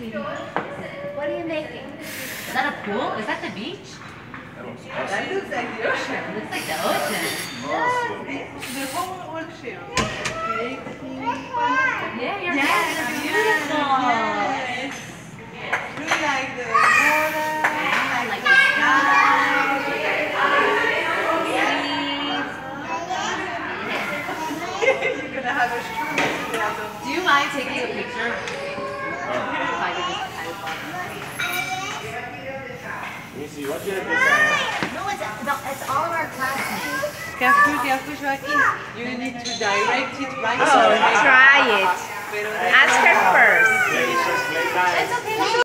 What are you making? Is that a pool? Is that the beach? That looks like the ocean. It looks like the ocean. The whole ocean. Yeah, you're Yes, right. It's beautiful. Yes. Look like the water. Yeah, like the sky. You're gonna have a stroke there. Do you mind taking a picture? Let me see, what did I No, it's, no, it's all of our classmates. Careful, careful, Joaquin. You need to direct it right Oh, so it makes- try it. Ask her first. Play, just play nice. It's okay.